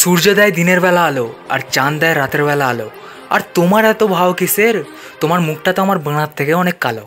সূর্য দেয় দিনের বেলা আলো আর চাঁদ দেয় রাতের বেলা আলো। আর তোমার এত ভাও কিসের? তোমার মুখটা তো আমার বানার থেকে অনেক কালো।